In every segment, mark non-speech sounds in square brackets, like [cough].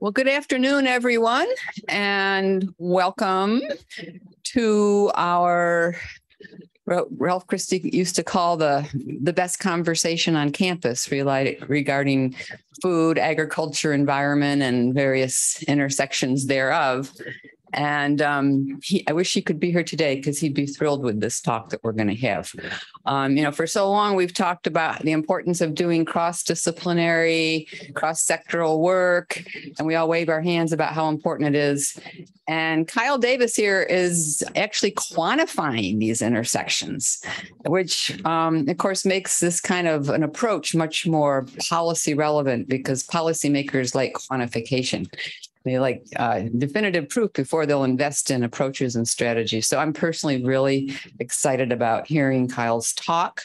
Well, good afternoon, everyone, and welcome to our Ralph Christy used to call the the best conversation on campus regarding food, agriculture, environment, and various intersections thereof. And um, he, I wish he could be here today because he'd be thrilled with this talk that we're going to have. Um, you know, for so long we've talked about the importance of doing cross-disciplinary, cross-sectoral work, and we all wave our hands about how important it is. And Kyle Davis here is actually quantifying these intersections, which, um, of course, makes this kind of an approach much more policy relevant because policymakers like quantification they like uh, definitive proof before they'll invest in approaches and strategies. So I'm personally really excited about hearing Kyle's talk.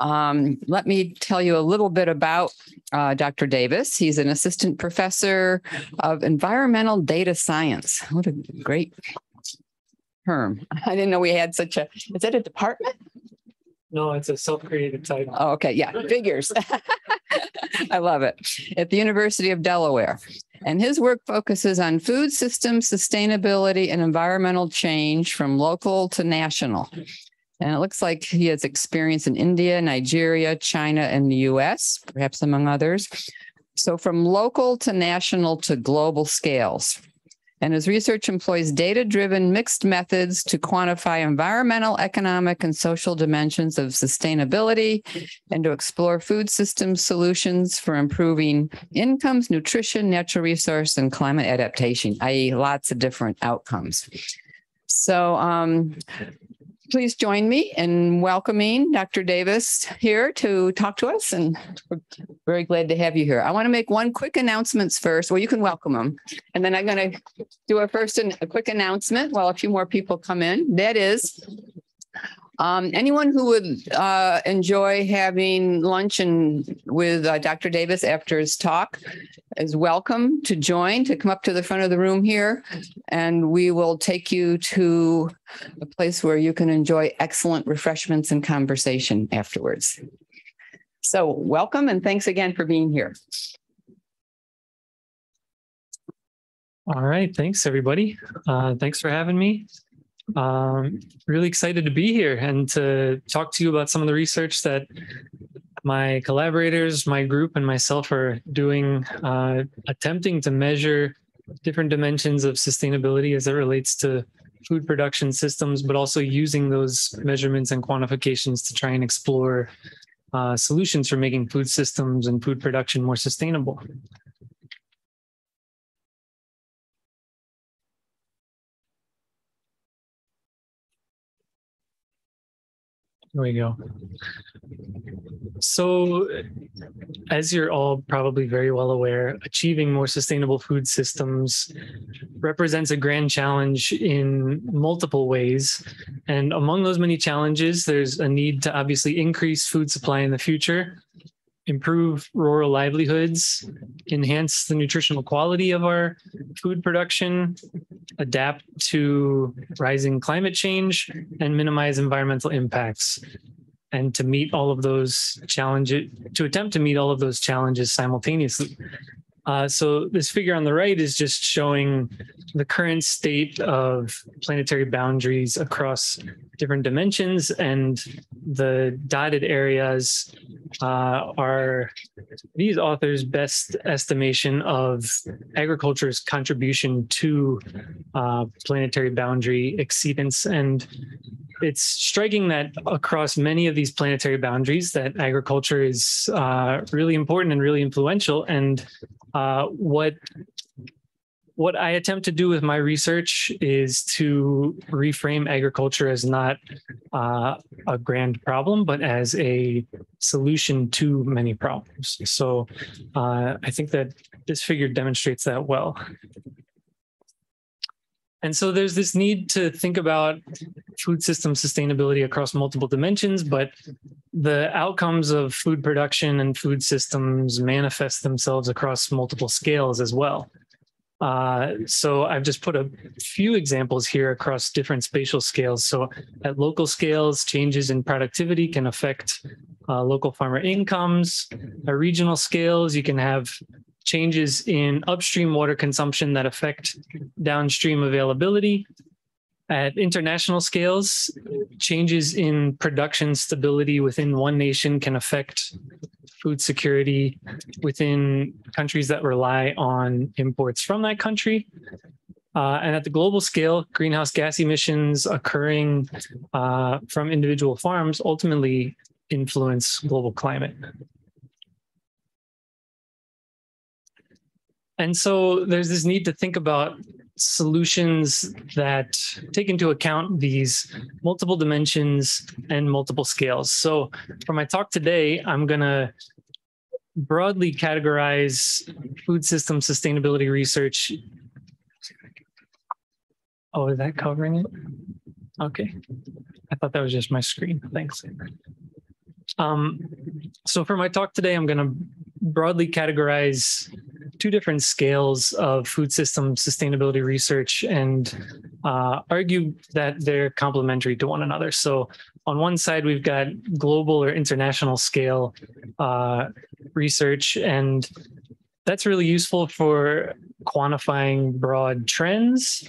Um, let me tell you a little bit about uh, Dr. Davis. He's an assistant professor of environmental data science. What a great term. I didn't know we had such a, is that a department? No, it's a self-created title. Oh, okay, yeah, figures. [laughs] [laughs] I love it. At the University of Delaware. And his work focuses on food system sustainability and environmental change from local to national. And it looks like he has experience in India, Nigeria, China, and the US, perhaps among others. So, from local to national to global scales and his research employs data driven mixed methods to quantify environmental, economic, and social dimensions of sustainability and to explore food system solutions for improving incomes, nutrition, natural resource, and climate adaptation, i.e., lots of different outcomes. So, um, please join me in welcoming Dr. Davis here to talk to us. And we're very glad to have you here. I want to make one quick announcements first. Well, you can welcome them. And then I'm going to do a first and a quick announcement while a few more people come in. That is um, anyone who would uh, enjoy having lunch and with uh, Dr. Davis after his talk is welcome to join, to come up to the front of the room here, and we will take you to a place where you can enjoy excellent refreshments and conversation afterwards. So welcome and thanks again for being here. All right. Thanks, everybody. Uh, thanks for having me. Um, really excited to be here and to talk to you about some of the research that my collaborators, my group, and myself are doing, uh, attempting to measure different dimensions of sustainability as it relates to food production systems, but also using those measurements and quantifications to try and explore uh, solutions for making food systems and food production more sustainable. There we go. So, as you're all probably very well aware, achieving more sustainable food systems represents a grand challenge in multiple ways. And among those many challenges, there's a need to obviously increase food supply in the future, improve rural livelihoods, enhance the nutritional quality of our food production, adapt to rising climate change, and minimize environmental impacts. And to meet all of those challenges, to attempt to meet all of those challenges simultaneously. Uh, so this figure on the right is just showing the current state of planetary boundaries across different dimensions, and the dotted areas uh, are these authors' best estimation of agriculture's contribution to uh, planetary boundary exceedance. And it's striking that across many of these planetary boundaries, that agriculture is uh, really important and really influential. And uh, what what I attempt to do with my research is to reframe agriculture as not uh, a grand problem, but as a solution to many problems. So uh, I think that this figure demonstrates that well. And so there's this need to think about food system sustainability across multiple dimensions, but the outcomes of food production and food systems manifest themselves across multiple scales as well. Uh, so I've just put a few examples here across different spatial scales. So at local scales, changes in productivity can affect uh, local farmer incomes. At regional scales, you can have changes in upstream water consumption that affect downstream availability. At international scales, changes in production stability within one nation can affect food security within countries that rely on imports from that country. Uh, and at the global scale, greenhouse gas emissions occurring uh, from individual farms ultimately influence global climate. And so there's this need to think about solutions that take into account these multiple dimensions and multiple scales. So for my talk today, I'm going to broadly categorize food system sustainability research Oh, is that covering it? Okay. I thought that was just my screen. Thanks. Um, so for my talk today, I'm going to broadly categorize two different scales of food system sustainability research and uh, argue that they're complementary to one another. So on one side, we've got global or international scale uh, research, and that's really useful for quantifying broad trends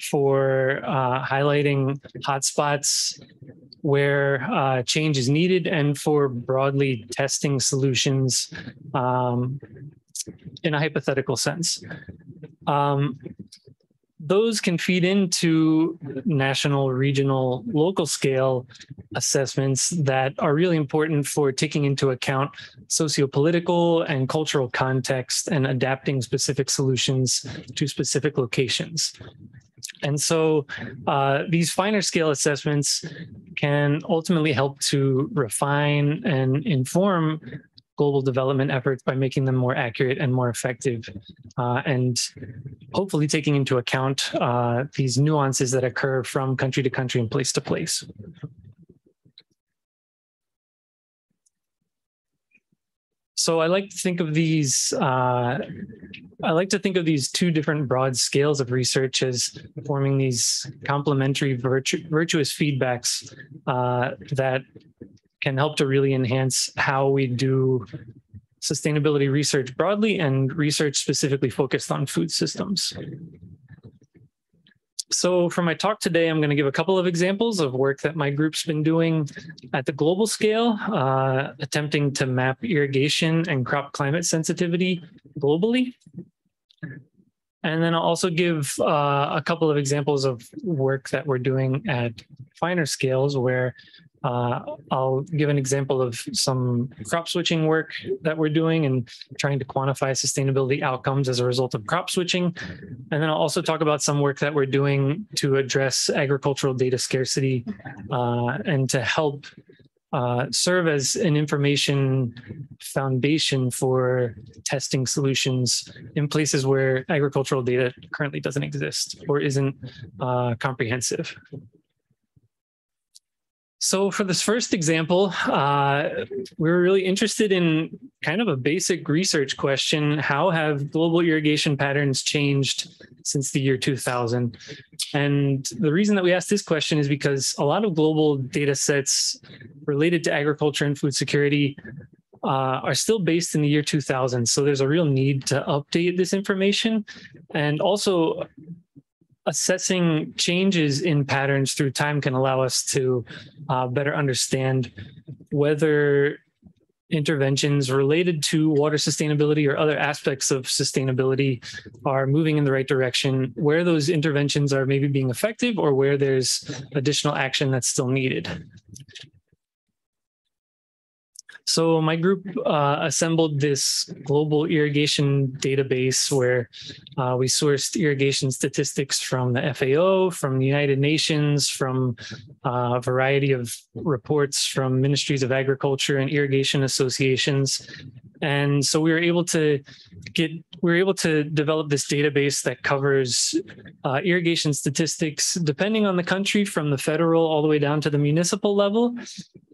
for uh, highlighting hotspots where uh, change is needed and for broadly testing solutions um, in a hypothetical sense. Um, those can feed into national, regional, local scale assessments that are really important for taking into account sociopolitical and cultural context and adapting specific solutions to specific locations. And so uh, these finer scale assessments can ultimately help to refine and inform global development efforts by making them more accurate and more effective, uh, and hopefully taking into account uh, these nuances that occur from country to country and place to place. So I like to think of these. Uh, I like to think of these two different broad scales of research as forming these complementary virtu- virtuous feedbacks uh, that can help to really enhance how we do sustainability research broadly and research specifically focused on food systems. So for my talk today, I'm going to give a couple of examples of work that my group's been doing at the global scale, uh, attempting to map irrigation and crop climate sensitivity globally. And then I'll also give uh, a couple of examples of work that we're doing at finer scales where uh, I'll give an example of some crop switching work that we're doing and trying to quantify sustainability outcomes as a result of crop switching. And then I'll also talk about some work that we're doing to address agricultural data scarcity uh, and to help uh, serve as an information foundation for testing solutions in places where agricultural data currently doesn't exist or isn't uh, comprehensive. So for this first example, uh, we are really interested in kind of a basic research question. How have global irrigation patterns changed since the year 2000? And the reason that we asked this question is because a lot of global data sets related to agriculture and food security uh, are still based in the year 2000. So there's a real need to update this information. And also assessing changes in patterns through time can allow us to uh, better understand whether interventions related to water sustainability or other aspects of sustainability are moving in the right direction, where those interventions are maybe being effective or where there's additional action that's still needed. So my group uh, assembled this global irrigation database where uh, we sourced irrigation statistics from the FAO, from the United Nations, from uh, a variety of reports from ministries of agriculture and irrigation associations. And so we were able to get, we were able to develop this database that covers uh, irrigation statistics, depending on the country, from the federal all the way down to the municipal level.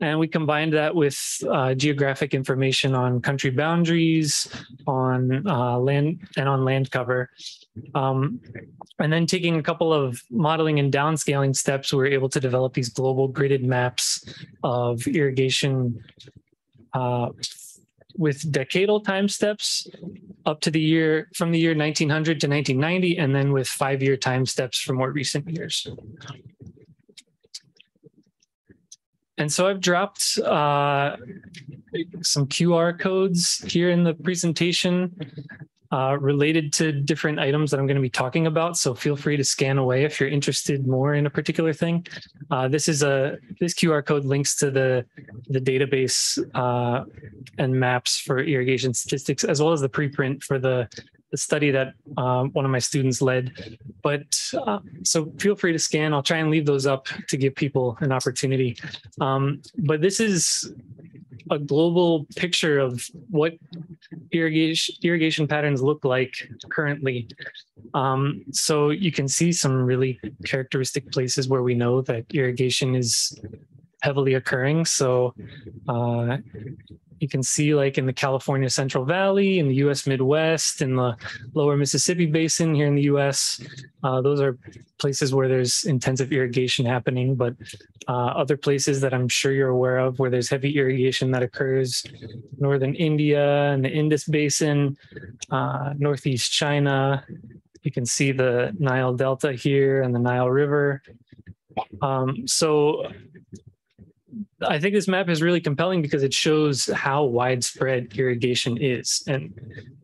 And we combined that with uh, geographic information on country boundaries, on uh, land, and on land cover. Um, and then taking a couple of modeling and downscaling steps, we were able to develop these global gridded maps of irrigation uh, with decadal time steps up to the year from the year 1900 to 1990, and then with five year time steps for more recent years. And so I've dropped uh, some QR codes here in the presentation uh, related to different items that I'm going to be talking about. So feel free to scan away if you're interested more in a particular thing. Uh, this is a this QR code links to the the database uh, and maps for irrigation statistics, as well as the preprint for the the study that um, one of my students led. But uh, so feel free to scan. I'll try and leave those up to give people an opportunity. Um, but this is a global picture of what irrigation irrigation patterns look like currently. Um, so you can see some really characteristic places where we know that irrigation is heavily occurring. So uh, you can see like in the California Central Valley, in the US Midwest, in the lower Mississippi Basin here in the US. Uh, those are places where there's intensive irrigation happening, but uh, other places that I'm sure you're aware of where there's heavy irrigation that occurs northern India and the Indus Basin, uh, northeast China. You can see the Nile Delta here and the Nile River. Um, so I think this map is really compelling because it shows how widespread irrigation is, and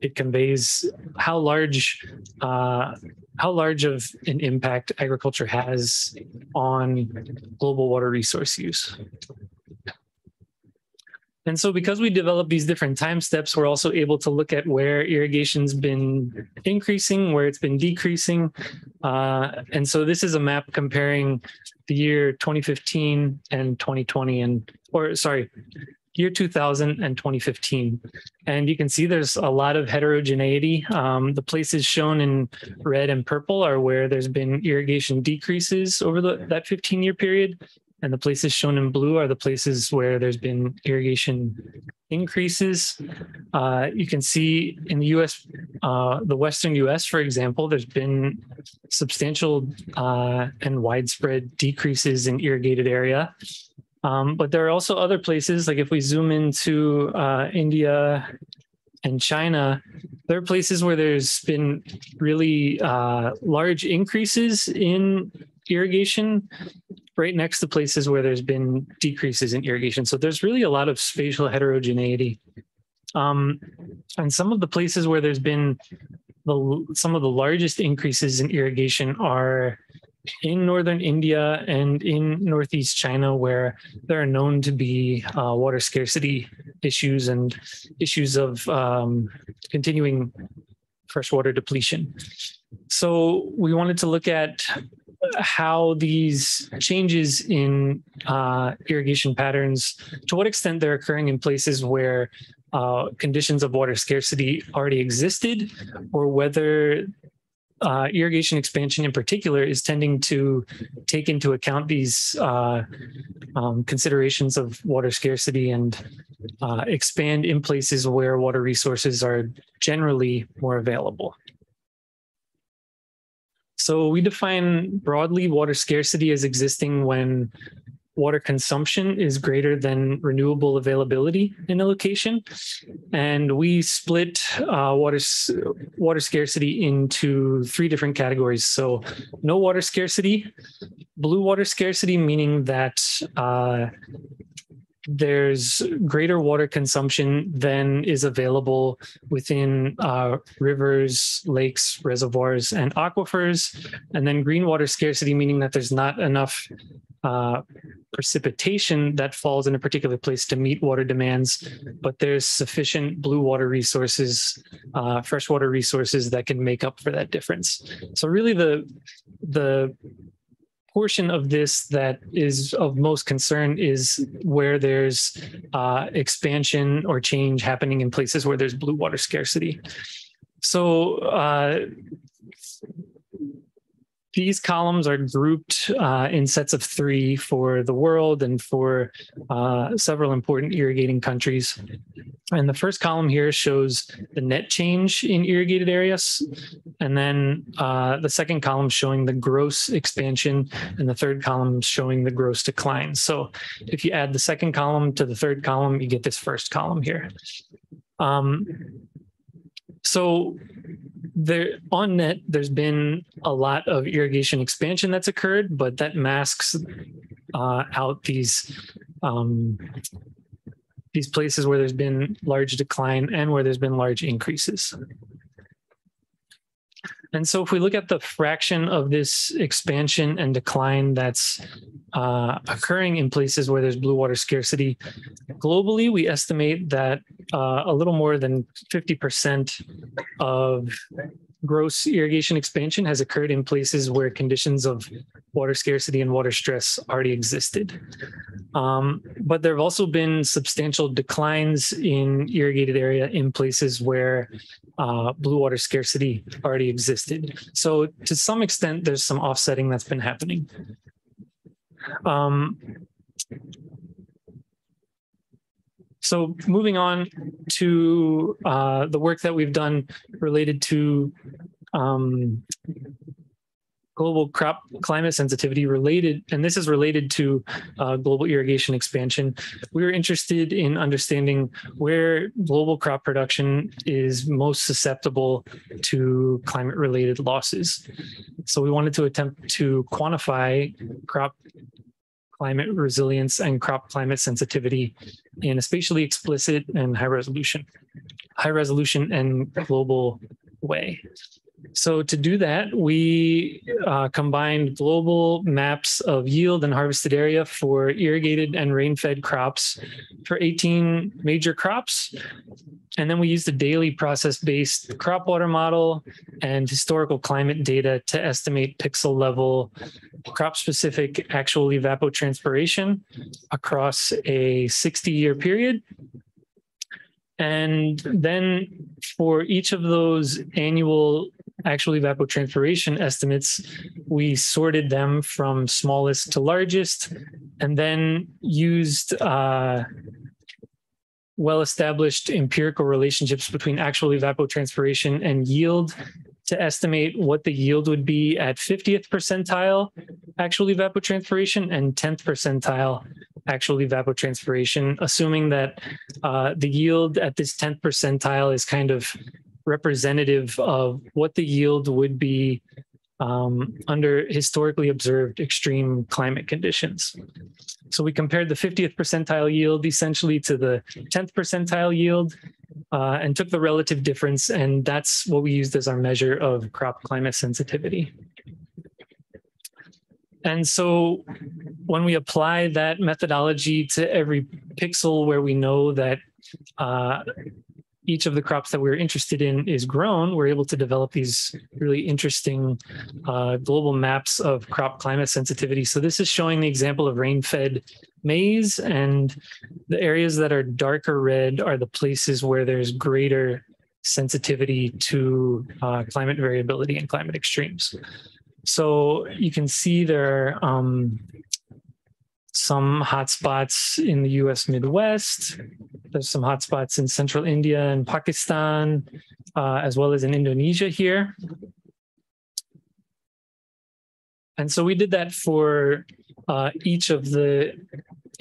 it conveys how large, uh, how large of an impact agriculture has on global water resource use. And so because we develop these different time steps, we're also able to look at where irrigation's been increasing, where it's been decreasing. Uh, and so this is a map comparing the year 2015 and 2020 and, or sorry, year 2000 and 2015. And you can see there's a lot of heterogeneity. Um, the places shown in red and purple are where there's been irrigation decreases over the, that 15 year period. And the places shown in blue are the places where there's been irrigation increases. Uh, you can see in the US, uh, the Western US, for example, there's been substantial uh, and widespread decreases in irrigated area. Um, but there are also other places, like if we zoom into uh, India and China, there are places where there's been really uh, large increases in irrigation right next to places where there's been decreases in irrigation. So there's really a lot of spatial heterogeneity. Um, and some of the places where there's been the, some of the largest increases in irrigation are in northern India and in northeast China, where there are known to be uh, water scarcity issues and issues of um, continuing freshwater depletion. So we wanted to look at how these changes in uh, irrigation patterns, to what extent they're occurring in places where uh, conditions of water scarcity already existed, or whether uh, irrigation expansion in particular is tending to take into account these uh, um, considerations of water scarcity and uh, expand in places where water resources are generally more available. So we define broadly water scarcity as existing when water consumption is greater than renewable availability in a location. And we split uh, water, water scarcity into three different categories. So no water scarcity, blue water scarcity, meaning that uh, there's greater water consumption than is available within uh, rivers, lakes, reservoirs, and aquifers. And then green water scarcity, meaning that there's not enough uh, precipitation that falls in a particular place to meet water demands, but there's sufficient blue water resources, uh, freshwater resources that can make up for that difference. So really the the portion of this that is of most concern is where there's uh, expansion or change happening in places where there's blue water scarcity. So uh, these columns are grouped uh, in sets of three for the world and for uh, several important irrigating countries. And the first column here shows the net change in irrigated areas. And then uh, the second column showing the gross expansion and the third column showing the gross decline. So if you add the second column to the third column, you get this first column here. Um, so there on net, there's been a lot of irrigation expansion that's occurred, but that masks uh, out these um, these places where there's been large decline and where there's been large increases. And so if we look at the fraction of this expansion and decline that's uh, occurring in places where there's blue water scarcity, globally, we estimate that uh, a little more than 50% of gross irrigation expansion has occurred in places where conditions of water scarcity and water stress already existed. Um, but there have also been substantial declines in irrigated area in places where uh, blue water scarcity already existed. So to some extent, there's some offsetting that's been happening. Um, so moving on to uh, the work that we've done related to um, global crop climate sensitivity related, and this is related to uh, global irrigation expansion. We were interested in understanding where global crop production is most susceptible to climate related losses. So we wanted to attempt to quantify crop climate resilience and crop climate sensitivity in a spatially explicit and high resolution, high resolution and global way. So to do that, we uh, combined global maps of yield and harvested area for irrigated and rain-fed crops for 18 major crops. And then we used a daily process-based crop water model and historical climate data to estimate pixel level crop-specific actual evapotranspiration across a 60-year period and then for each of those annual actual evapotranspiration estimates, we sorted them from smallest to largest and then used uh, well-established empirical relationships between actual evapotranspiration and yield to estimate what the yield would be at 50th percentile actual evapotranspiration and 10th percentile actual evapotranspiration, assuming that uh, the yield at this 10th percentile is kind of representative of what the yield would be um, under historically observed extreme climate conditions. So we compared the 50th percentile yield essentially to the 10th percentile yield uh, and took the relative difference. And that's what we used as our measure of crop climate sensitivity. And so when we apply that methodology to every pixel where we know that uh, each of the crops that we're interested in is grown, we're able to develop these really interesting uh, global maps of crop climate sensitivity. So this is showing the example of rain-fed maize, and the areas that are darker red are the places where there's greater sensitivity to uh, climate variability and climate extremes. So you can see there are um, some hotspots in the US Midwest. There's some hotspots in central India and Pakistan, uh, as well as in Indonesia here. And so we did that for uh, each of the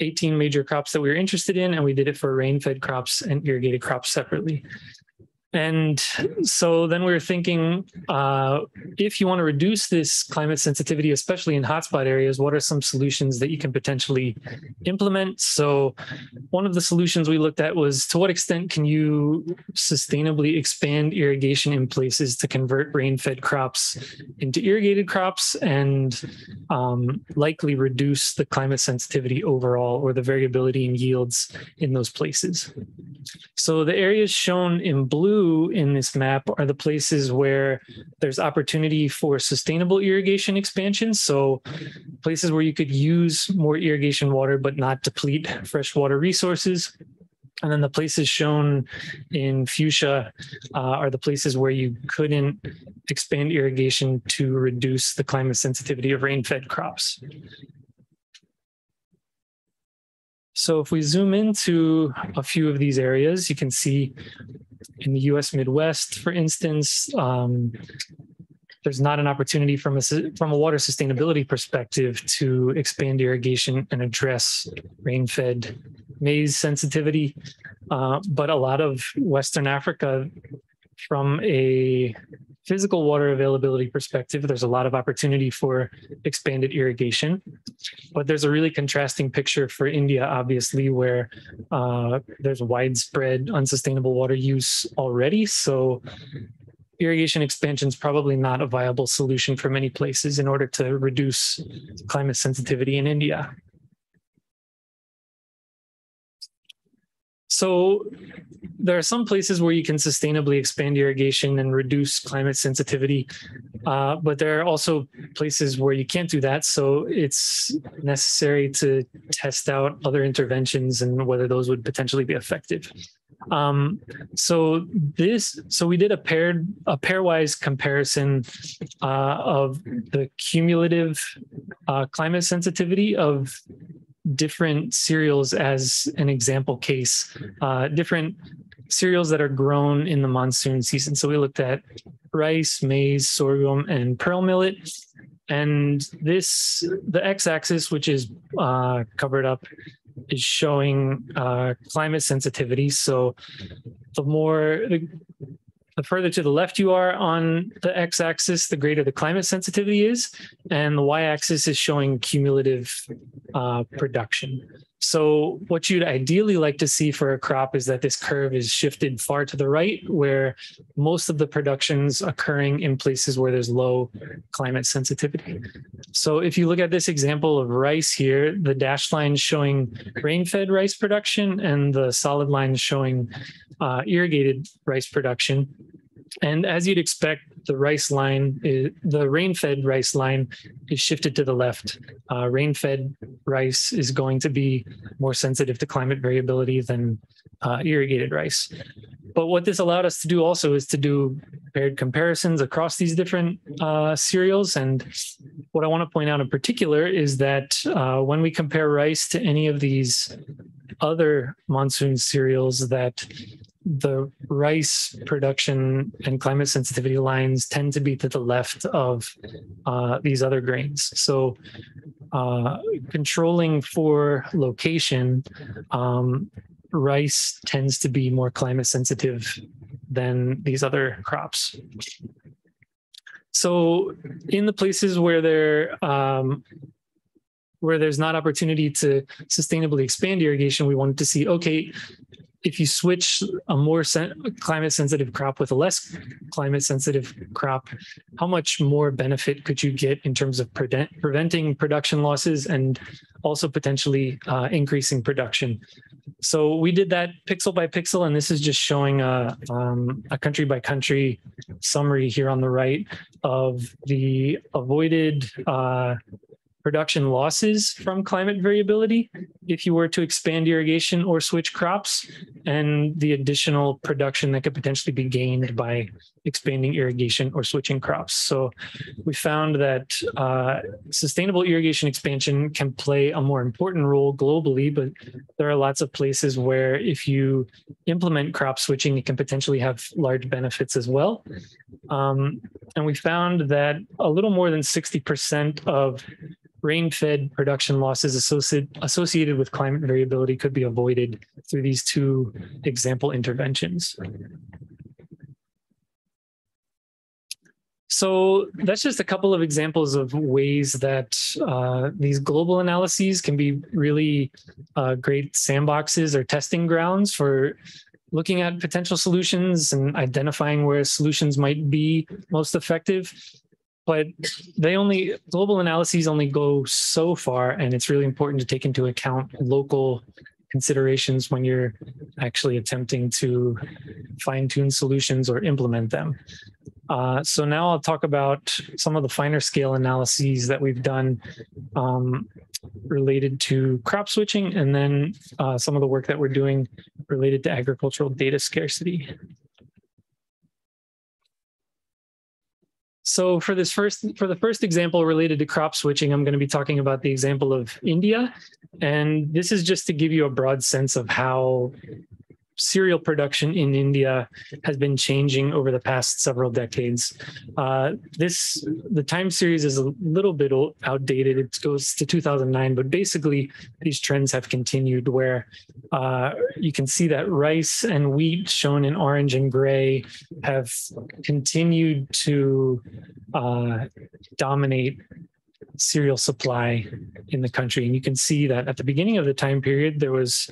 18 major crops that we were interested in, and we did it for rain fed crops and irrigated crops separately. And so then we were thinking uh, if you want to reduce this climate sensitivity, especially in hotspot areas, what are some solutions that you can potentially implement? So, one of the solutions we looked at was to what extent can you sustainably expand irrigation in places to convert rain fed crops into irrigated crops and um, likely reduce the climate sensitivity overall or the variability in yields in those places? So, the areas shown in blue in this map are the places where there's opportunity for sustainable irrigation expansion. So places where you could use more irrigation water but not deplete freshwater resources. And then the places shown in fuchsia uh, are the places where you couldn't expand irrigation to reduce the climate sensitivity of rain-fed crops. So if we zoom into a few of these areas, you can see in the US Midwest, for instance, um, there's not an opportunity from a from a water sustainability perspective to expand irrigation and address rain-fed maize sensitivity. Uh, but a lot of Western Africa, from a physical water availability perspective, there's a lot of opportunity for expanded irrigation. But there's a really contrasting picture for India, obviously, where uh, there's widespread unsustainable water use already. So irrigation expansion is probably not a viable solution for many places in order to reduce climate sensitivity in India. So there are some places where you can sustainably expand irrigation and reduce climate sensitivity, uh, but there are also places where you can't do that. So it's necessary to test out other interventions and whether those would potentially be effective. Um, so this, so we did a paired, a pairwise comparison uh, of the cumulative uh, climate sensitivity of different cereals as an example case, uh, different cereals that are grown in the monsoon season. So we looked at rice, maize, sorghum, and pearl millet. And this, the x-axis, which is uh, covered up, is showing uh, climate sensitivity. So the more the, the further to the left you are on the x-axis, the greater the climate sensitivity is, and the y-axis is showing cumulative uh, production. So what you'd ideally like to see for a crop is that this curve is shifted far to the right, where most of the production's occurring in places where there's low climate sensitivity. So if you look at this example of rice here, the dashed line showing rain-fed rice production and the solid line showing uh, irrigated rice production. And as you'd expect, the rice line, is, the rain-fed rice line is shifted to the left. Uh, rain-fed rice is going to be more sensitive to climate variability than uh, irrigated rice. But what this allowed us to do also is to do paired comparisons across these different uh, cereals. And what I want to point out in particular is that uh, when we compare rice to any of these other monsoon cereals that the rice production and climate sensitivity lines tend to be to the left of uh, these other grains. So uh, controlling for location, um, rice tends to be more climate sensitive than these other crops. So in the places where there um, where there's not opportunity to sustainably expand irrigation, we wanted to see, okay, if you switch a more sen- climate sensitive crop with a less climate sensitive crop, how much more benefit could you get in terms of pre- preventing production losses and also potentially uh, increasing production? So we did that pixel by pixel, and this is just showing a, um, a country by country summary here on the right of the avoided uh, production losses from climate variability if you were to expand irrigation or switch crops, and the additional production that could potentially be gained by expanding irrigation or switching crops. So we found that uh, sustainable irrigation expansion can play a more important role globally, but there are lots of places where if you implement crop switching, it can potentially have large benefits as well. Um, and we found that a little more than 60% of rain-fed production losses associated associated with climate variability could be avoided through these two example interventions. So that's just a couple of examples of ways that uh, these global analyses can be really uh, great sandboxes or testing grounds for looking at potential solutions and identifying where solutions might be most effective. But they only global analyses only go so far and it's really important to take into account local considerations when you're actually attempting to fine tune solutions or implement them. Uh, so now I'll talk about some of the finer scale analyses that we've done um, related to crop switching and then uh, some of the work that we're doing related to agricultural data scarcity. So for this first, for the first example related to crop switching, I'm going to be talking about the example of India. And this is just to give you a broad sense of how cereal production in India has been changing over the past several decades. Uh, this the time series is a little bit outdated. It goes to 2009, but basically these trends have continued. Where uh, you can see that rice and wheat, shown in orange and gray, have continued to uh, dominate cereal supply in the country. And you can see that at the beginning of the time period, there was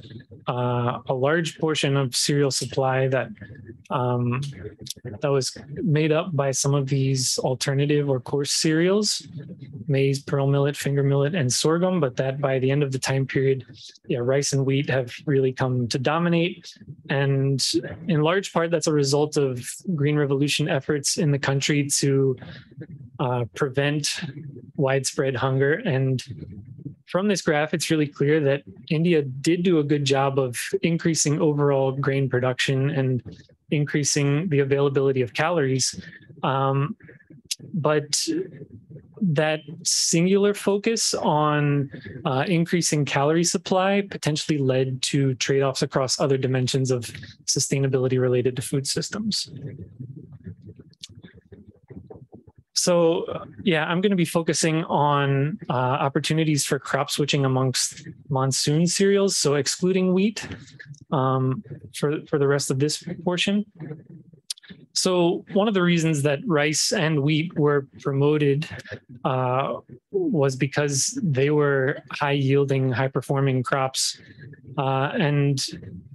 uh, a large portion of cereal supply that um, that was made up by some of these alternative or coarse cereals, maize, pearl millet, finger millet, and sorghum. But that by the end of the time period, yeah, rice and wheat have really come to dominate. And in large part, that's a result of Green Revolution efforts in the country to uh, prevent widespread hunger. And from this graph, it's really clear that India did do a good job of increasing overall grain production and increasing the availability of calories. Um, but that singular focus on uh, increasing calorie supply potentially led to trade offs across other dimensions of sustainability related to food systems. So, yeah, I'm going to be focusing on uh, opportunities for crop switching amongst monsoon cereals, so excluding wheat um, for, for the rest of this portion. So, one of the reasons that rice and wheat were promoted uh, was because they were high yielding, high performing crops. Uh, and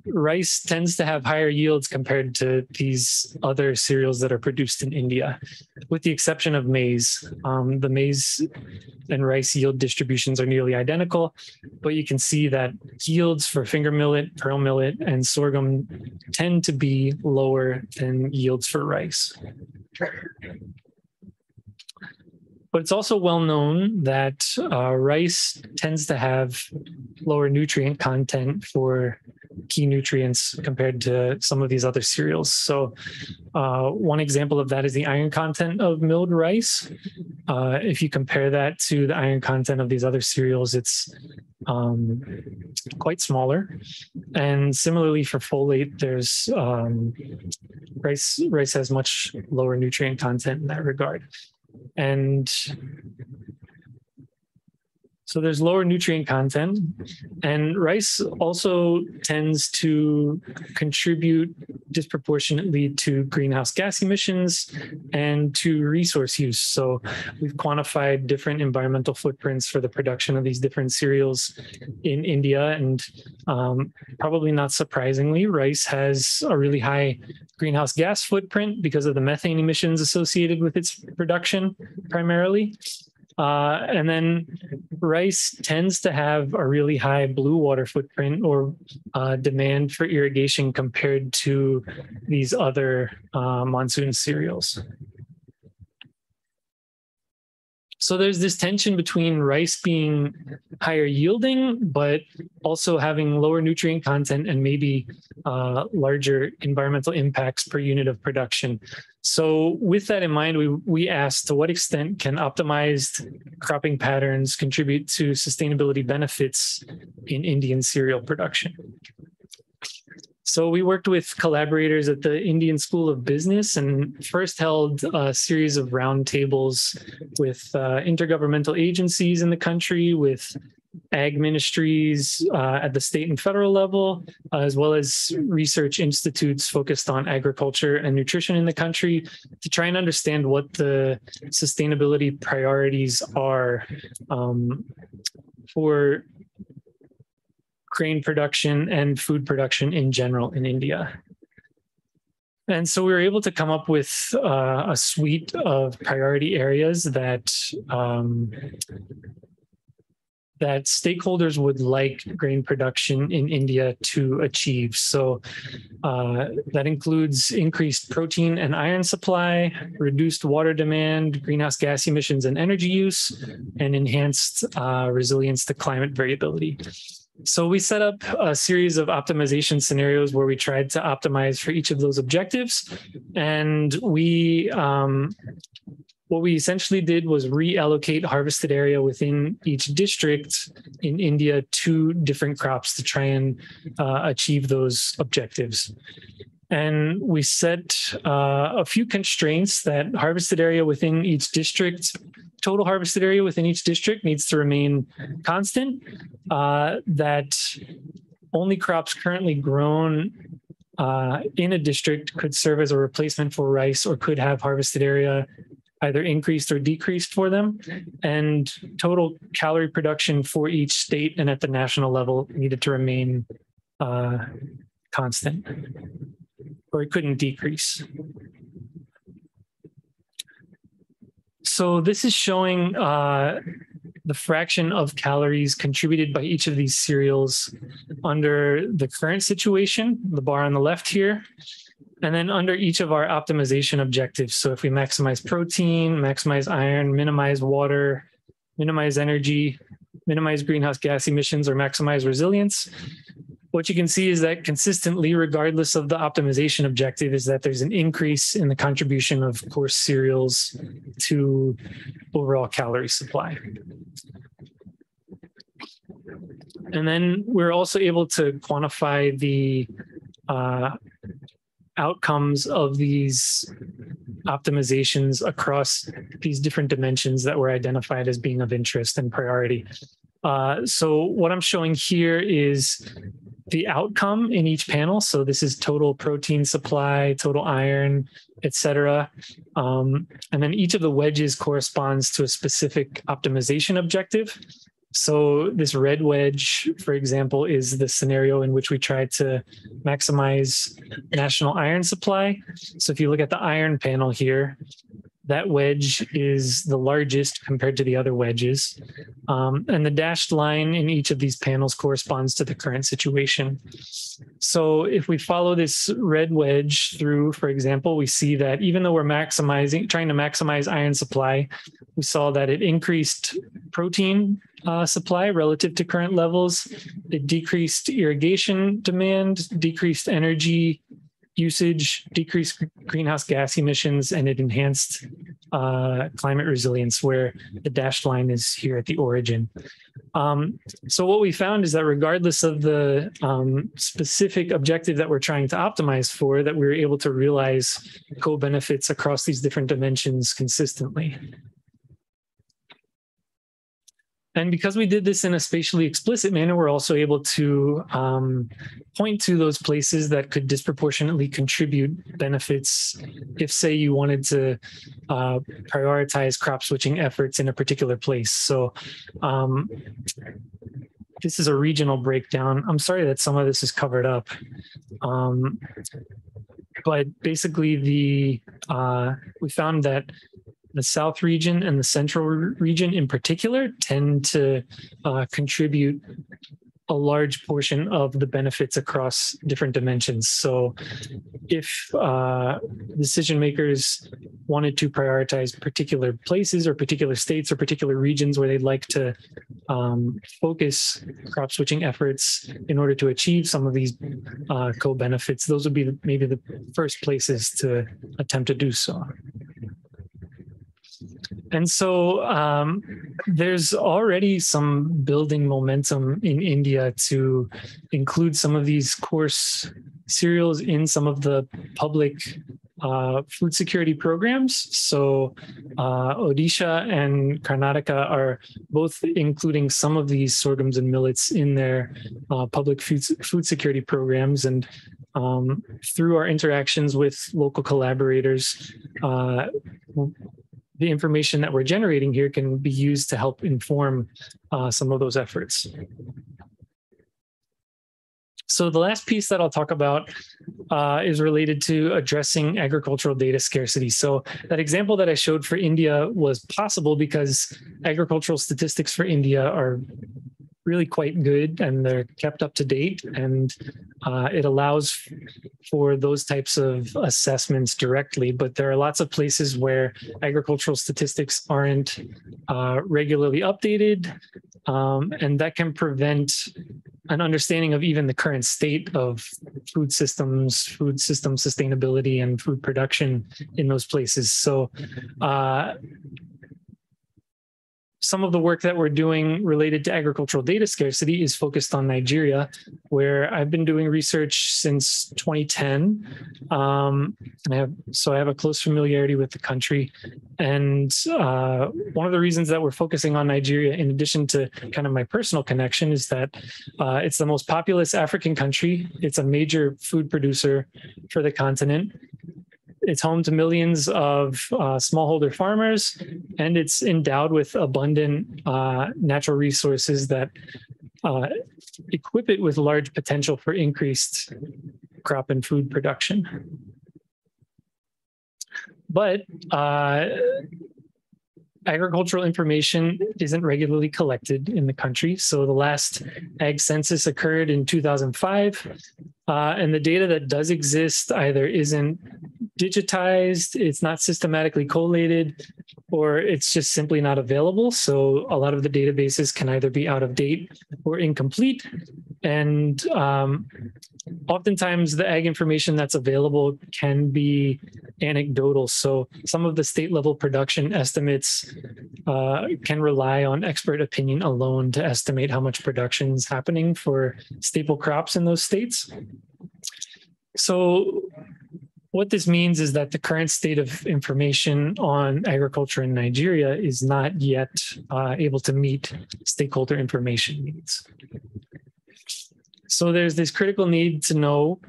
rice tends to have higher yields compared to these other cereals that are produced in India, with the exception of maize. Um, the maize and rice yield distributions are nearly identical, but you can see that yields for finger millet, pearl millet, and sorghum tend to be lower than yields for rice. But it's also well known that uh, rice tends to have lower nutrient content for key nutrients compared to some of these other cereals. So, uh, one example of that is the iron content of milled rice. Uh, if you compare that to the iron content of these other cereals, it's um, quite smaller. And similarly for folate, there's um, rice. Rice has much lower nutrient content in that regard. And so there's lower nutrient content. And rice also tends to contribute disproportionately to greenhouse gas emissions and to resource use. So we've quantified different environmental footprints for the production of these different cereals in India. And um, probably not surprisingly, rice has a really high greenhouse gas footprint because of the methane emissions associated with its production primarily. Uh, and then rice tends to have a really high blue water footprint or uh, demand for irrigation compared to these other uh, monsoon cereals. So there's this tension between rice being higher yielding, but also having lower nutrient content and maybe uh, larger environmental impacts per unit of production. So with that in mind, we, we asked to what extent can optimized cropping patterns contribute to sustainability benefits in Indian cereal production? So we worked with collaborators at the Indian School of Business and first held a series of roundtables with uh, intergovernmental agencies in the country, with ag ministries uh, at the state and federal level, uh, as well as research institutes focused on agriculture and nutrition in the country to try and understand what the sustainability priorities are um, for grain production and food production in general in India. And so we were able to come up with uh, a suite of priority areas that um, that stakeholders would like grain production in India to achieve. So uh, that includes increased protein and iron supply, reduced water demand, greenhouse gas emissions and energy use, and enhanced uh, resilience to climate variability. So we set up a series of optimization scenarios where we tried to optimize for each of those objectives. And we, um, what we essentially did was reallocate harvested area within each district in India to different crops to try and uh, achieve those objectives. And we set uh, a few constraints that harvested area within each district total harvested area within each district needs to remain constant. Uh, that only crops currently grown uh, in a district could serve as a replacement for rice or could have harvested area either increased or decreased for them. And total calorie production for each state and at the national level needed to remain uh, constant or it couldn't decrease. So this is showing uh, the fraction of calories contributed by each of these cereals under the current situation, the bar on the left here, and then under each of our optimization objectives. So if we maximize protein, maximize iron, minimize water, minimize energy, minimize greenhouse gas emissions, or maximize resilience, what you can see is that consistently, regardless of the optimization objective, is that there's an increase in the contribution of coarse cereals to overall calorie supply. And then we're also able to quantify the uh, outcomes of these optimizations across these different dimensions that were identified as being of interest and priority. Uh, so what I'm showing here is the outcome in each panel. So this is total protein supply, total iron, etc. Um, and then each of the wedges corresponds to a specific optimization objective. So this red wedge, for example, is the scenario in which we try to maximize national iron supply. So if you look at the iron panel here, that wedge is the largest compared to the other wedges. Um, and the dashed line in each of these panels corresponds to the current situation. So if we follow this red wedge through, for example, we see that even though we're maximizing, trying to maximize iron supply, we saw that it increased protein uh, supply relative to current levels. It decreased irrigation demand, decreased energy usage, decreased greenhouse gas emissions, and it enhanced uh, climate resilience, where the dashed line is here at the origin. Um, so what we found is that regardless of the um, specific objective that we're trying to optimize for, that we we're able to realize co-benefits across these different dimensions consistently. And because we did this in a spatially explicit manner, we're also able to um, point to those places that could disproportionately contribute benefits if, say, you wanted to uh, prioritize crop switching efforts in a particular place. So um, this is a regional breakdown. I'm sorry that some of this is covered up. Um, but basically the uh, we found that the South region and the Central region in particular tend to uh, contribute a large portion of the benefits across different dimensions. So, if uh, decision makers wanted to prioritize particular places or particular states or particular regions where they'd like to um, focus crop switching efforts in order to achieve some of these uh, co benefits, those would be maybe the first places to attempt to do so. And so um, there's already some building momentum in India to include some of these coarse cereals in some of the public uh, food security programs. So uh, Odisha and Karnataka are both including some of these sorghums and millets in their uh, public food, food security programs. And um, through our interactions with local collaborators, uh, the information that we're generating here can be used to help inform uh, some of those efforts. So the last piece that I'll talk about uh, is related to addressing agricultural data scarcity. So that example that I showed for India was possible because agricultural statistics for India are really quite good and they're kept up to date and uh, it allows for those types of assessments directly but there are lots of places where agricultural statistics aren't uh, regularly updated um, and that can prevent an understanding of even the current state of food systems, food system sustainability, and food production in those places. So, uh, some of the work that we're doing related to agricultural data scarcity is focused on Nigeria, where I've been doing research since 2010. Um, I have, so I have a close familiarity with the country. And uh, one of the reasons that we're focusing on Nigeria, in addition to kind of my personal connection, is that uh, it's the most populous African country. It's a major food producer for the continent it's home to millions of uh, smallholder farmers, and it's endowed with abundant uh, natural resources that uh, equip it with large potential for increased crop and food production. But uh, agricultural information isn't regularly collected in the country. So the last ag census occurred in 2005. Uh, and the data that does exist either isn't digitized, it's not systematically collated, or it's just simply not available. So a lot of the databases can either be out of date or incomplete. And um, oftentimes the ag information that's available can be anecdotal. So some of the state level production estimates uh, can rely on expert opinion alone to estimate how much production is happening for staple crops in those states. So what this means is that the current state of information on agriculture in Nigeria is not yet uh, able to meet stakeholder information needs. So there's this critical need to know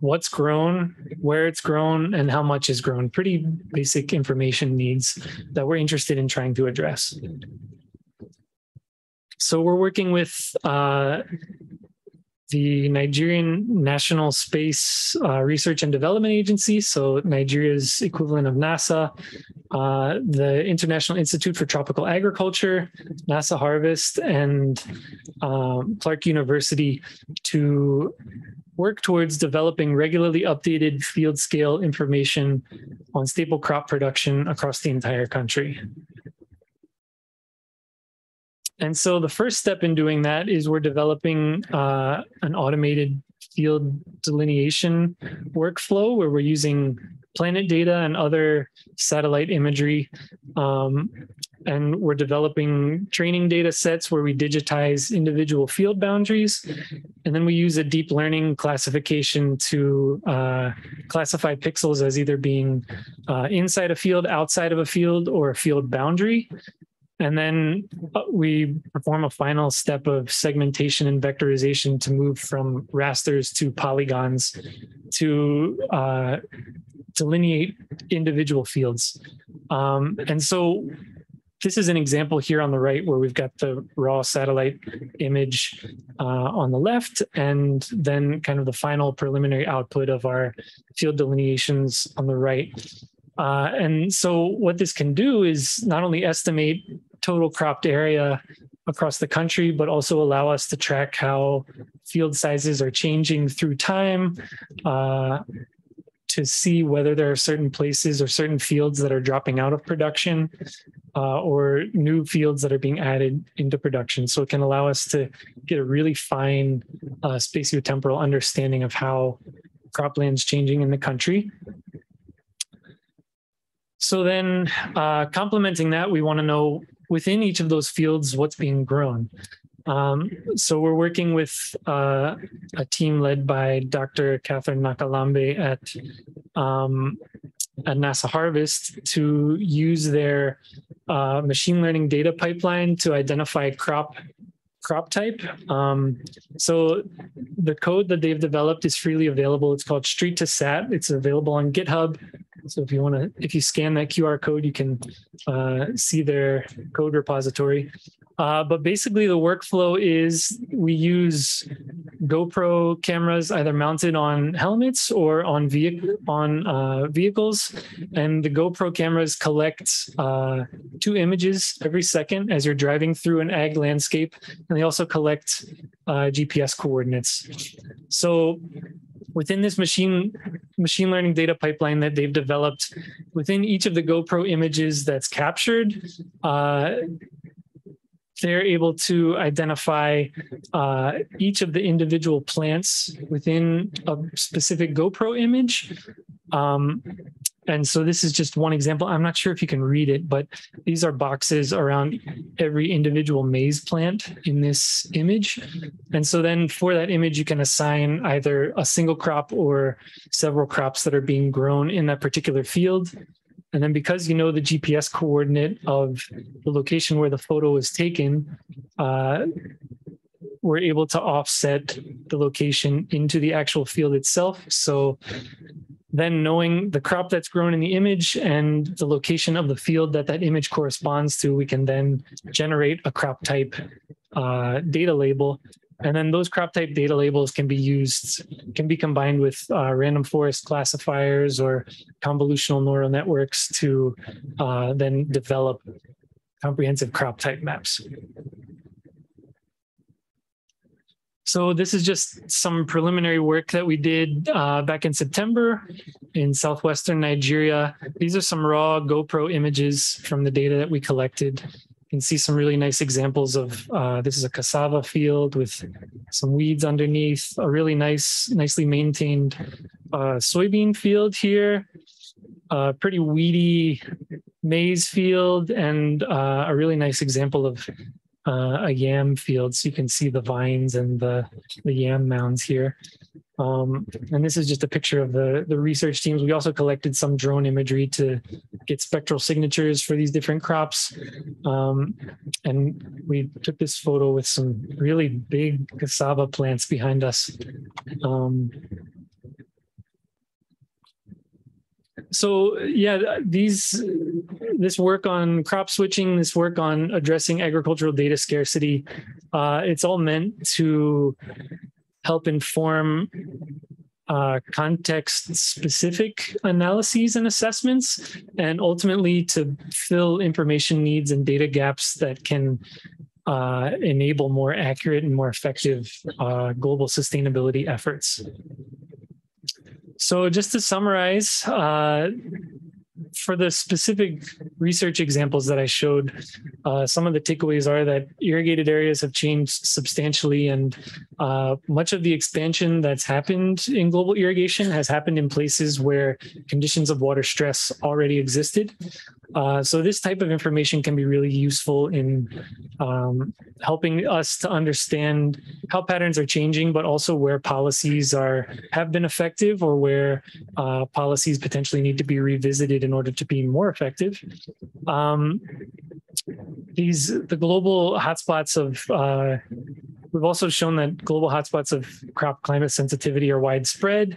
what's grown, where it's grown, and how much is grown. Pretty basic information needs that we're interested in trying to address. So we're working with uh, the Nigerian National Space uh, Research and Development Agency, so Nigeria's equivalent of NASA, uh, the International Institute for Tropical Agriculture, NASA Harvest, and um, Clark University to work towards developing regularly updated field scale information on staple crop production across the entire country. And so the first step in doing that is we're developing uh, an automated field delineation workflow where we're using planet data and other satellite imagery. Um, and we're developing training data sets where we digitize individual field boundaries. And then we use a deep learning classification to uh, classify pixels as either being uh, inside a field, outside of a field, or a field boundary. And then uh, we perform a final step of segmentation and vectorization to move from rasters to polygons to uh, delineate individual fields. Um, and so this is an example here on the right where we've got the raw satellite image uh, on the left and then kind of the final preliminary output of our field delineations on the right. Uh, and so what this can do is not only estimate total cropped area across the country, but also allow us to track how field sizes are changing through time, uh, to see whether there are certain places or certain fields that are dropping out of production uh, or new fields that are being added into production. So it can allow us to get a really fine uh, spatiotemporal understanding of how cropland's changing in the country. So then uh, complementing that, we want to know within each of those fields what's being grown. Um, so we're working with uh, a team led by Dr. Catherine Nakalembe at um, at NASA Harvest to use their uh, machine learning data pipeline to identify crop crop type. Um, so the code that they've developed is freely available. It's called Street2Sat. It's available on GitHub. So if you want to, if you scan that QR code, you can uh, see their code repository. Uh, but basically, the workflow is we use GoPro cameras either mounted on helmets or on on uh, vehicles, and the GoPro cameras collect uh, two images every second as you're driving through an ag landscape, and they also collect uh, GPS coordinates. So within this machine machine learning data pipeline that they've developed within each of the GoPro images that's captured, uh, they're able to identify uh, each of the individual plants within a specific GoPro image. Um, and so this is just one example. I'm not sure if you can read it, but these are boxes around every individual maize plant in this image. And so then for that image, you can assign either a single crop or several crops that are being grown in that particular field. And then because you know the GPS coordinate of the location where the photo was taken, uh, we're able to offset the location into the actual field itself. So then knowing the crop that's grown in the image and the location of the field that that image corresponds to, we can then generate a crop type uh, data label. And then those crop type data labels can be used, can be combined with uh, random forest classifiers or convolutional neural networks to uh, then develop comprehensive crop type maps. So this is just some preliminary work that we did uh, back in September in southwestern Nigeria. These are some raw GoPro images from the data that we collected. Can see some really nice examples of uh, this is a cassava field with some weeds underneath, a really nice, nicely maintained uh, soybean field here, a pretty weedy maize field, and uh, a really nice example of uh, a yam field. So you can see the vines and the, the yam mounds here. Um, and this is just a picture of the, the research teams. We also collected some drone imagery to get spectral signatures for these different crops. Um, and we took this photo with some really big cassava plants behind us. Um, so yeah, these this work on crop switching, this work on addressing agricultural data scarcity, uh, it's all meant to help inform uh, context specific analyses and assessments, and ultimately to fill information needs and data gaps that can uh, enable more accurate and more effective uh, global sustainability efforts. So just to summarize, uh, for the specific research examples that I showed, uh, some of the takeaways are that irrigated areas have changed substantially, and uh, much of the expansion that's happened in global irrigation has happened in places where conditions of water stress already existed. Uh, so this type of information can be really useful in um, helping us to understand how patterns are changing, but also where policies are have been effective or where uh, policies potentially need to be revisited in order to be more effective. Um, these the global hotspots of uh, we've also shown that global hotspots of crop climate sensitivity are widespread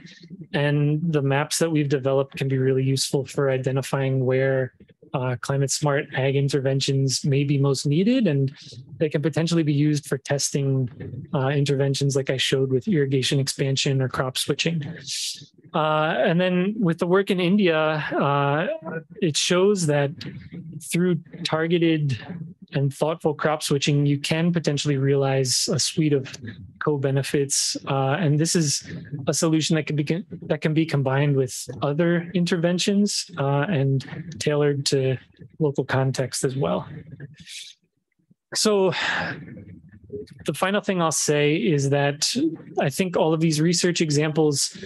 and the maps that we've developed can be really useful for identifying where uh, climate smart ag interventions may be most needed and they can potentially be used for testing uh, interventions like I showed with irrigation expansion or crop switching. Uh, and then with the work in India, uh, it shows that through targeted and thoughtful crop switching, you can potentially realize a suite of co-benefits. Uh, and this is a solution that can be that can be combined with other interventions uh, and tailored to local context as well. So the final thing I'll say is that I think all of these research examples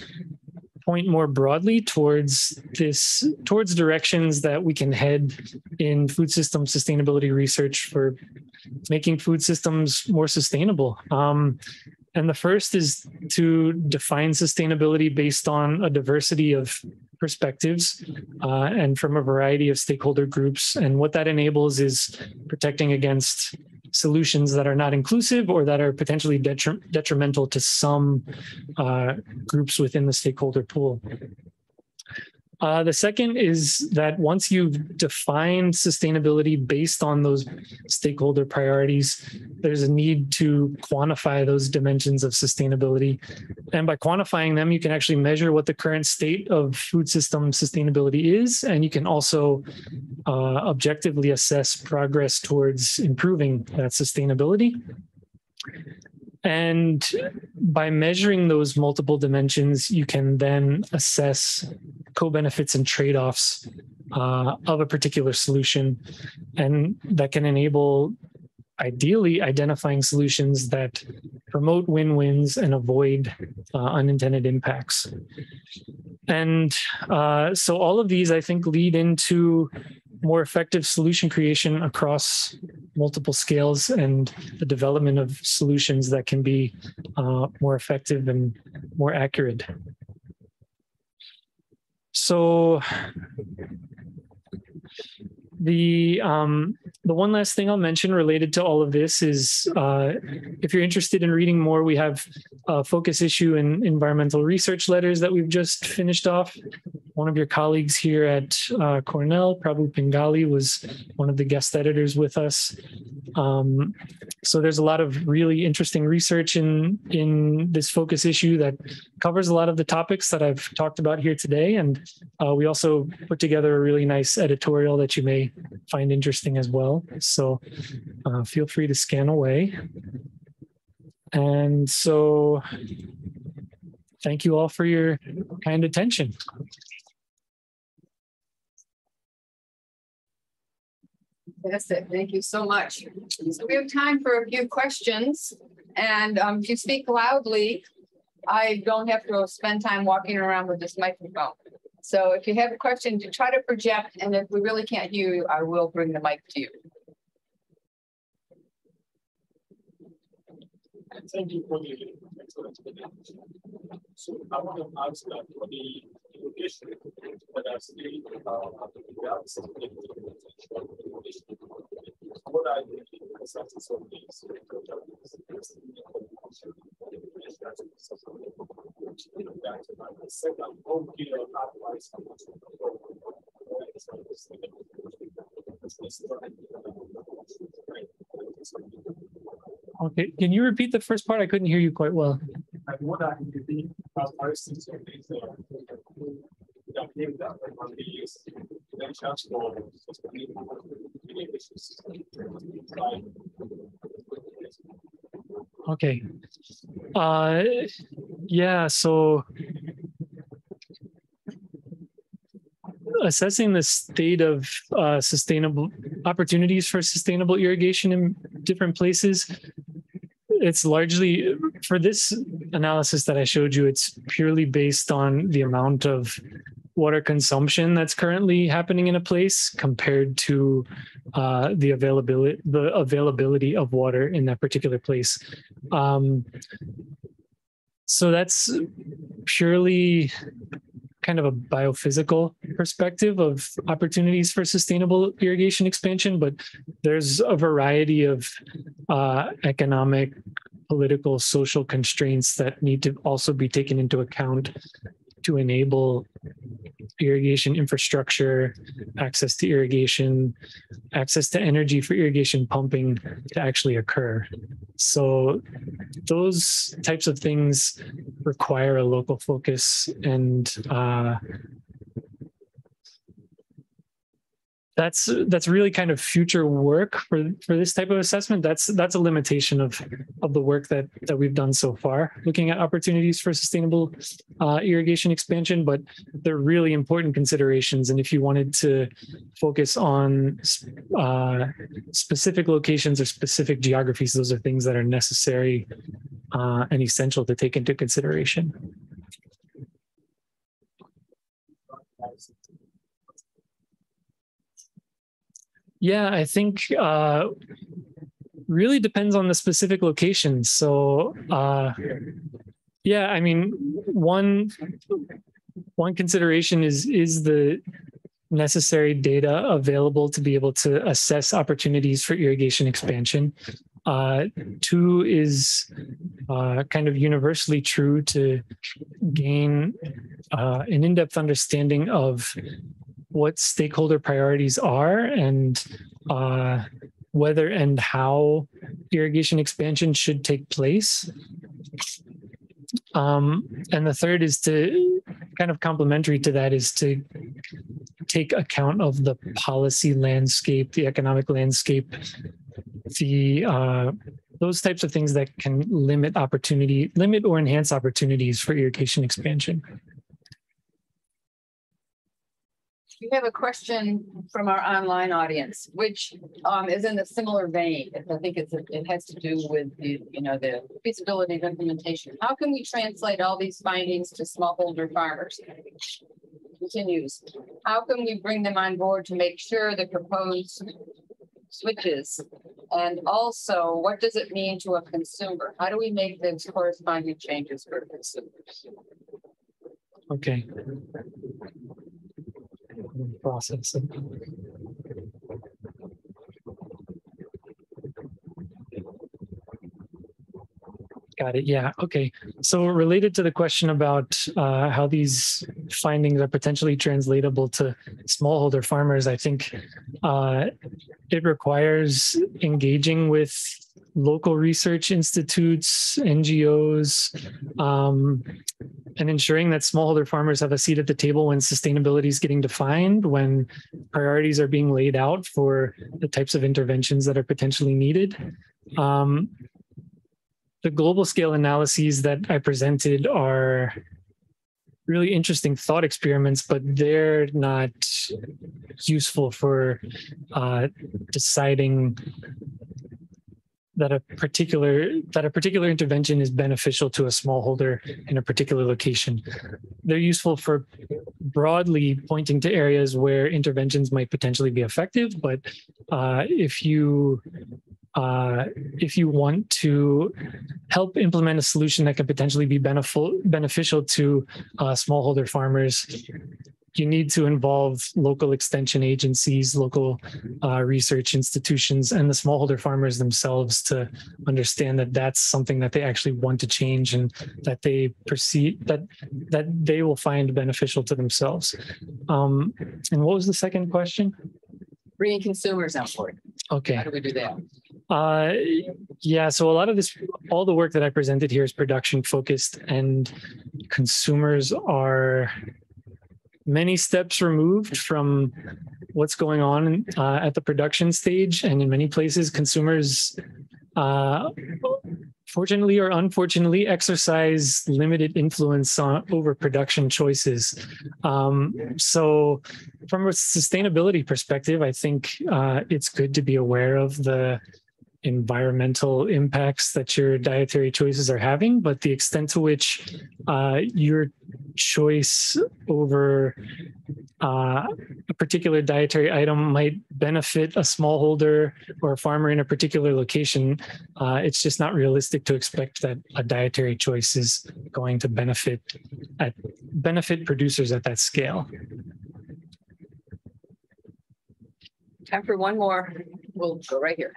point more broadly towards this towards directions that we can head in food system sustainability research for making food systems more sustainable um, and the first is to define sustainability based on a diversity of perspectives uh, and from a variety of stakeholder groups. And what that enables is protecting against solutions that are not inclusive or that are potentially detri- detrimental to some uh, groups within the stakeholder pool. Uh, the second is that once you've defined sustainability based on those stakeholder priorities, there's a need to quantify those dimensions of sustainability. And by quantifying them, you can actually measure what the current state of food system sustainability is. And you can also uh, objectively assess progress towards improving that sustainability. And by measuring those multiple dimensions, you can then assess co-benefits and trade-offs uh, of a particular solution, and that can enable ideally identifying solutions that promote win-wins and avoid uh, unintended impacts. And uh, so all of these, I think, lead into more effective solution creation across multiple scales and the development of solutions that can be uh, more effective and more accurate. So the um, the one last thing I'll mention related to all of this is uh, if you're interested in reading more, we have a focus issue in environmental research letters that we've just finished off. One of your colleagues here at uh, Cornell, Prabhu Pingali, was one of the guest editors with us. Um, so there's a lot of really interesting research in in this focus issue that covers a lot of the topics that I've talked about here today. And uh, we also put together a really nice editorial that you may find interesting as well. So uh, feel free to scan away. And so thank you all for your kind attention. Fantastic. Thank you so much. So we have time for a few questions. And um, if you speak loudly, I don't have to spend time walking around with this microphone. So if you have a question, to try to project, and if we really can't hear you, I will bring the mic to you. Thank you for the excellent So I want to ask that for the Okay, can you repeat the first part? I couldn't hear you quite well. What are the advice Okay. Uh, yeah, so assessing the state of uh, sustainable opportunities for sustainable irrigation in different places it's largely for this analysis that I showed you, it's purely based on the amount of water consumption that's currently happening in a place compared to uh, the availability the availability of water in that particular place. Um, so that's purely kind of a biophysical perspective of opportunities for sustainable irrigation expansion, but there's a variety of uh, economic, political, social constraints that need to also be taken into account to enable irrigation infrastructure, access to irrigation, access to energy for irrigation pumping to actually occur. So those types of things require a local focus and uh, that's that's really kind of future work for for this type of assessment. That's that's a limitation of of the work that that we've done so far looking at opportunities for sustainable uh, irrigation expansion but they're really important considerations. And if you wanted to focus on uh, specific locations or specific geographies those are things that are necessary uh, and essential to take into consideration Yeah, I think uh, really depends on the specific location. So, uh, yeah, I mean, one one consideration is is the necessary data available to be able to assess opportunities for irrigation expansion. Uh, two is uh, kind of universally true to gain uh, an in-depth understanding of what stakeholder priorities are and uh, whether and how irrigation expansion should take place. Um, and the third is to kind of complementary to that is to take account of the policy landscape, the economic landscape, the uh, those types of things that can limit opportunity, limit or enhance opportunities for irrigation expansion. We have a question from our online audience, which um is in a similar vein. I think it's, it has to do with the, you know, the feasibility of implementation. How can we translate all these findings to smallholder farmers? Continues, how can we bring them on board to make sure the proposed switches? And also, what does it mean to a consumer? How do we make those corresponding changes for consumers? Okay. Process. Got it. Yeah. Okay. So related to the question about uh, how these findings are potentially translatable to smallholder farmers, I think uh, it requires engaging with local research institutes, NGOs, um, and ensuring that smallholder farmers have a seat at the table when sustainability is getting defined, when priorities are being laid out for the types of interventions that are potentially needed. Um, the global scale analyses that I presented are really interesting thought experiments, but they're not useful for uh, deciding that a particular that a particular intervention is beneficial to a smallholder in a particular location. They're useful for broadly pointing to areas where interventions might potentially be effective, but uh, if you uh, if you want to help implement a solution that can potentially be beneficial beneficial to uh, smallholder farmers, you need to involve local extension agencies, local uh, research institutions, and the smallholder farmers themselves to understand that that's something that they actually want to change and that they perceive that that they will find beneficial to themselves. Um, and what was the second question? Bringing consumers on board. Okay. How do we do that? Uh, yeah, so a lot of this, all the work that I presented here is production focused, and consumers are many steps removed from what's going on uh, at the production stage. And in many places, consumers, uh, fortunately or unfortunately, exercise limited influence on over production choices. Um, so, from a sustainability perspective, I think uh, it's good to be aware of the environmental impacts that your dietary choices are having, but the extent to which uh, your choice over uh, a particular dietary item might benefit a smallholder or a farmer in a particular location, uh, it's just not realistic to expect that a dietary choice is going to benefit at benefit producers at that scale. Time for one more. We'll go right here.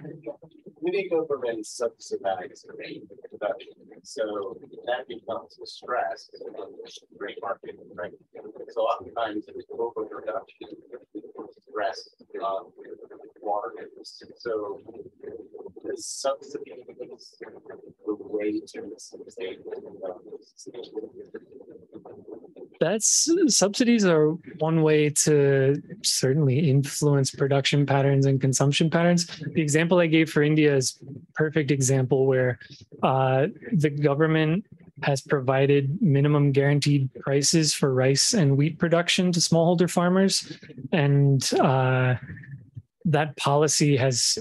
Many governments subsidize production, so that becomes a stress on the great market, right? So oftentimes it's local production, stress on water. So the subsidy is the way to sustain. That's subsidies are one way to certainly influence production patterns and consumption patterns. The example I gave for India is perfect example where uh, the government has provided minimum guaranteed prices for rice and wheat production to smallholder farmers, and uh, that policy has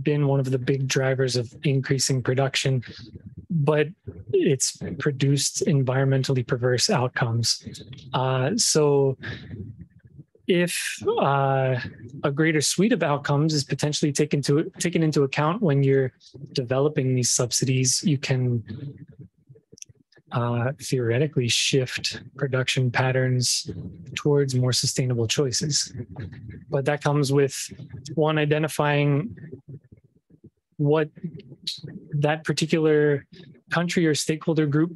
been one of the big drivers of increasing production but it's produced environmentally perverse outcomes. Uh, so if uh, a greater suite of outcomes is potentially taken to taken into account when you're developing these subsidies, you can uh, theoretically shift production patterns towards more sustainable choices. But that comes with one identifying what that particular country or stakeholder group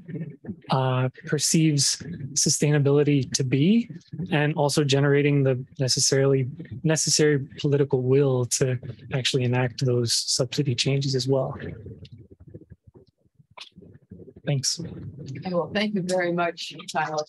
uh, perceives sustainability to be, and also generating the necessarily necessary political will to actually enact those subsidy changes as well. Thanks. Well, thank you very much, Tyler.